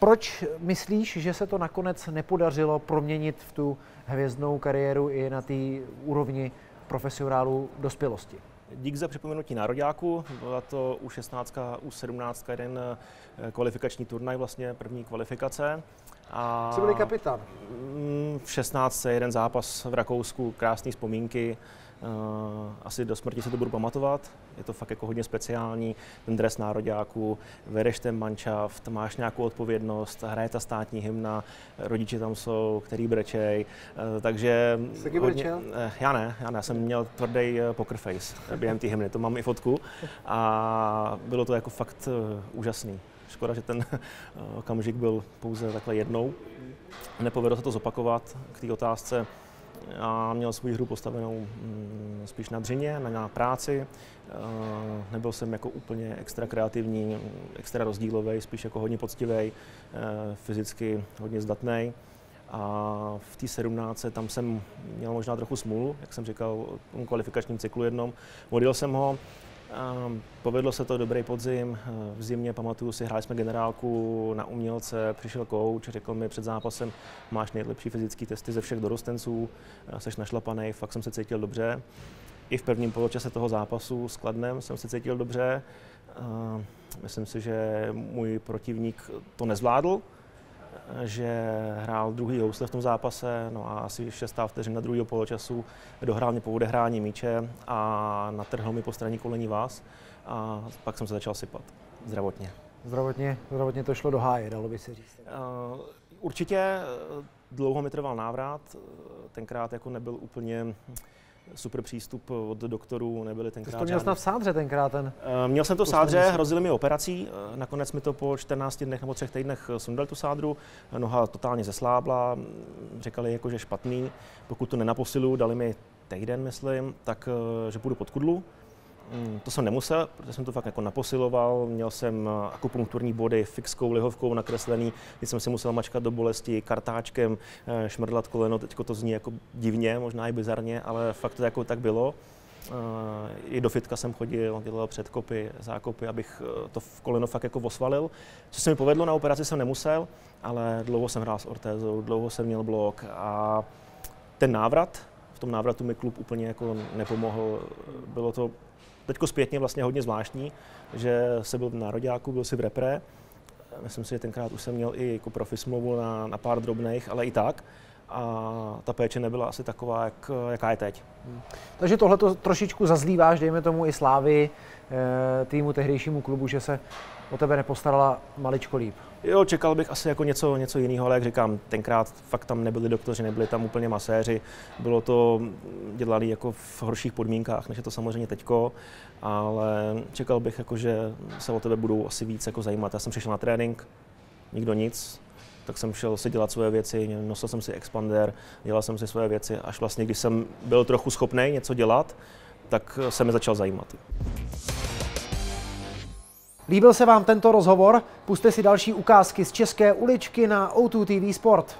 Proč myslíš, že se to nakonec nepodařilo proměnit v tu hvězdnou kariéru i na té úrovni profesionálu dospělosti? Dík za připomenutí nároďáku. Byla to u 16, u 17 jeden eh, kvalifikační turnaj, vlastně první kvalifikace. A Jsi byl kapitán? V 16 jeden zápas v Rakousku, krásné vzpomínky. Eh, asi do smrti si to budu pamatovat. Je to fakt jako hodně speciální, ten dres nároďáků, vedeš ten manšaft, máš nějakou odpovědnost, hraje ta státní hymna, rodiče tam jsou, který brečej, eh, takže... Jsi hodně, eh, já ne, já ne, já jsem měl tvrdý poker face během té hymny, to mám i fotku a bylo to jako fakt úžasný. Škoda, že ten okamžik byl pouze takhle jednou. Nepovedlo se to zopakovat k té otázce a měl svou hru postavenou mm, spíš na dřině, na, práci. Nebyl jsem jako úplně extra kreativní, extra rozdílový, spíš jako hodně poctivý, e, fyzicky hodně zdatný. A v té 17. tam jsem měl možná trochu smůlu, jak jsem říkal, v tom kvalifikačním cyklu jednom. Odjel jsem ho, Povedlo se to dobrý podzim. V zimě, pamatuju si, hráli jsme generálku na umělce, přišel kouč, řekl mi před zápasem, máš nejlepší fyzické testy ze všech dorostenců, seš našlapaný, fakt jsem se cítil dobře. I v prvním poločase toho zápasu s Kladnem jsem se cítil dobře. Myslím si, že můj protivník to nezvládl, že hrál druhý housle v tom zápase, no a asi šestá vteřina druhého poločasu dohrál mě po odehrání míče a natrhl mi po straně kolení vás a pak jsem se začal sypat zdravotně. Zdravotně, zdravotně to šlo do háje, dalo by se říct. Uh, určitě dlouho mi trval návrat, tenkrát jako nebyl úplně super přístup od doktorů, nebyly tenkrát. Jsi to měl snad v sádře tenkrát ten? Uh, měl jsem to v sádře, hrozili mi operací, uh, nakonec mi to po 14 dnech nebo třech týdnech sundal tu sádru, noha totálně zeslábla, říkali jako, že špatný, pokud to nenaposilu, dali mi týden, myslím, tak že půjdu pod kudlu, Mm, to jsem nemusel, protože jsem to fakt jako naposiloval. Měl jsem eh, akupunkturní body fixkou lihovkou nakreslený, kdy jsem si musel mačkat do bolesti kartáčkem, eh, šmrdlat koleno. Teď to zní jako divně, možná i bizarně, ale fakt to jako tak bylo. Eh, I do fitka jsem chodil, dělal předkopy, zákopy, abych to v koleno fakt jako osvalil. Co se mi povedlo, na operaci jsem nemusel, ale dlouho jsem hrál s ortézou, dlouho jsem měl blok a ten návrat, tom návratu mi klub úplně jako nepomohl. Bylo to Teďko zpětně vlastně hodně zvláštní, že se byl v nároďáku, byl si v repre. Myslím si, že tenkrát už jsem měl i jako profi smlouvu na, na pár drobných, ale i tak. A ta péče nebyla asi taková, jak, jaká je teď. Hmm. Takže tohle to trošičku zazlíváš, dejme tomu i Slávy, eh, týmu tehdejšímu klubu, že se o tebe nepostarala maličko líp. Jo, čekal bych asi jako něco, něco jiného, ale jak říkám, tenkrát fakt tam nebyli doktoři, nebyli tam úplně maséři, bylo to dělané jako v horších podmínkách, než je to samozřejmě teďko, ale čekal bych, jako, že se o tebe budou asi víc jako zajímat. Já jsem přišel na trénink, nikdo nic, tak jsem šel si dělat svoje věci, nosil jsem si expander, dělal jsem si svoje věci, až vlastně, když jsem byl trochu schopný něco dělat, tak se mi začal zajímat. Líbil se vám tento rozhovor? Puste si další ukázky z České uličky na O2 TV Sport.